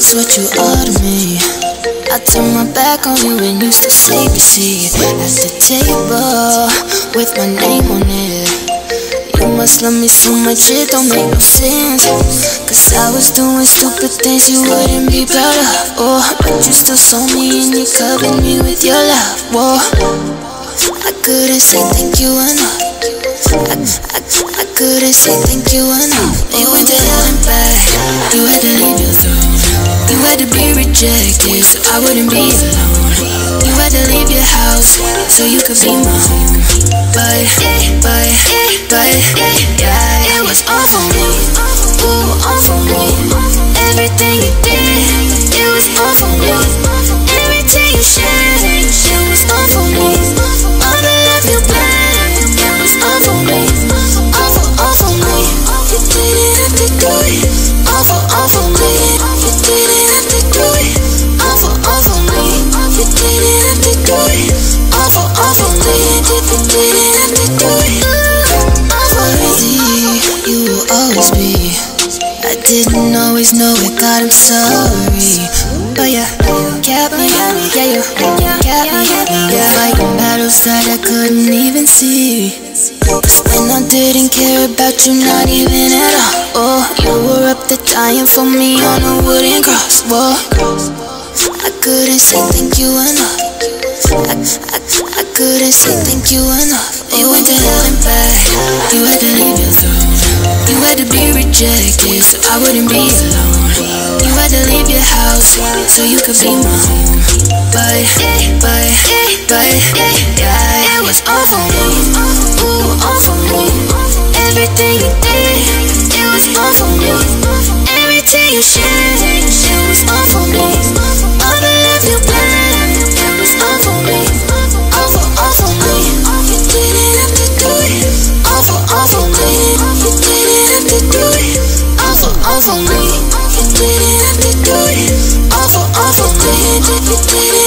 That's what you are to me. I turn my back on you and used to sleep, you see, at the table with my name on it. You must love me so much it don't make no sense. Cause I was doing stupid things you wouldn't be proud of. Oh, but you still saw me and you covered me with your love. Whoa, I couldn't say thank you enough. I, I, I couldn't say thank you enough. You went to hell and back. You had to leave your throne. You had to be rejected so I wouldn't be alone. You had to leave your house so you could be my home. But, but, but, yeah, it was all for me. Ooh, me. Didn't have to do it. Me. You will always be. I didn't always know it, God, I'm sorry. But yeah, kept me, yeah, you kept me, yeah, fighting battles that I couldn't even see. Cause when I didn't care about you, not even at all. Oh, you were up there dying for me on a wooden cross. Whoa, I couldn't say thank you enough. I, I, I couldn't say thank you enough. You went to hell and back. You had to leave your throne. You had to be rejected, so I wouldn't be alone. You had to leave your house so you could be mine. But, but, but, yeah, it was all for me. Ooh, all for me. Everything you did, it was all for me. Everything you shared. Everything